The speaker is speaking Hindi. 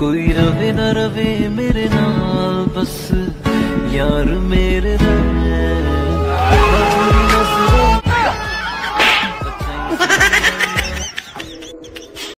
कोई रवे न रवे मेरे नाल बस यार मेरे